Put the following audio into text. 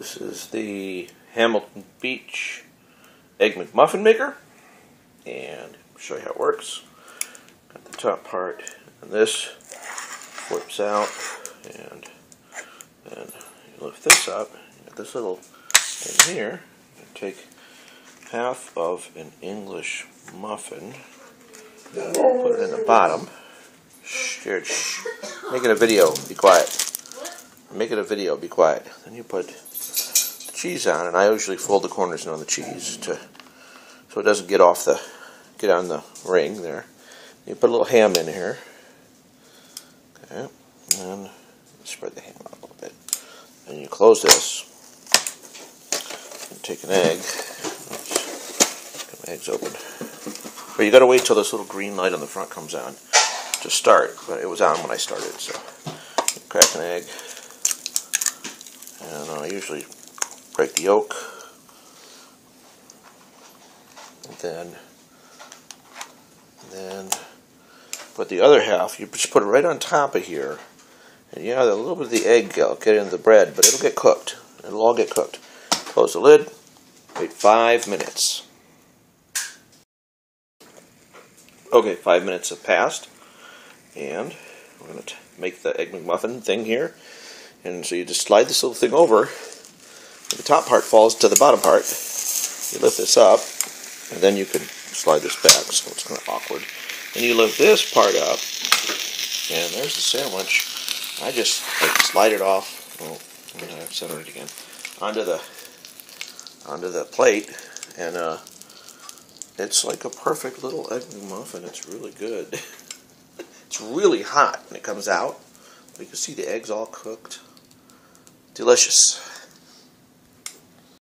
This is the Hamilton Beach Egg McMuffin Maker. And show you how it works. Got the top part, and this flips out, and then you lift this up. You got this little thing here. Take half of an English muffin, put it in the bottom. Shh, shh. Making a video. Be quiet. I'm making a video. Be quiet. Then you put the cheese on, and I usually fold the corners in on the cheese to so it doesn't get off the get on the ring there. You put a little ham in here. Okay, and spread the ham out a little bit. And you close this. And take an egg. Oops. Get my eggs open. But you got to wait till this little green light on the front comes on to start. But it was on when I started, so crack an egg. Usually break the yolk. Then then put the other half, you just put it right on top of here. And yeah, a little bit of the egg will get into the bread, but it'll get cooked. It'll all get cooked. Close the lid, wait five minutes. Okay, five minutes have passed, and we're going to make the Egg McMuffin thing here. And so you just slide this little thing over, the top part falls to the bottom part. You lift this up, and then you can slide this back, so it's kind of awkward. Then you lift this part up, and there's the sandwich. I just like, slide it off. Oh, I'm gonna center it again onto the onto the plate, and uh, it's like a perfect little egg muffin. It's really good. it's really hot when it comes out. You can see the eggs all cooked. Delicious.